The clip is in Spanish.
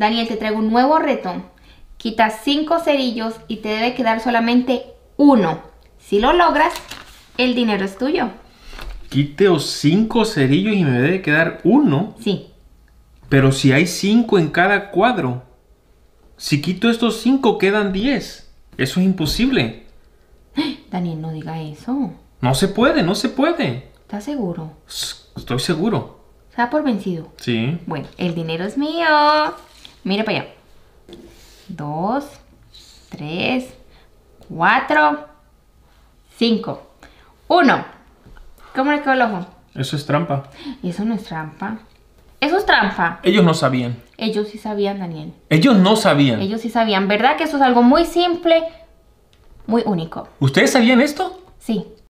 Daniel, te traigo un nuevo reto. Quita cinco cerillos y te debe quedar solamente uno. Si lo logras, el dinero es tuyo. Quiteo cinco cerillos y me debe quedar uno. Sí. Pero si hay cinco en cada cuadro. Si quito estos cinco, quedan diez. Eso es imposible. Daniel, no diga eso. No se puede, no se puede. ¿Estás seguro? Estoy seguro. Se da por vencido. Sí. Bueno, el dinero es mío. Mira para allá. Dos, tres, cuatro, cinco. Uno. ¿Cómo le quedó el ojo? Eso es trampa. Eso no es trampa. Eso es trampa. Ellos no sabían. Ellos sí sabían, Daniel. Ellos no sabían. Ellos sí sabían. ¿Verdad que eso es algo muy simple, muy único? ¿Ustedes sabían esto? Sí.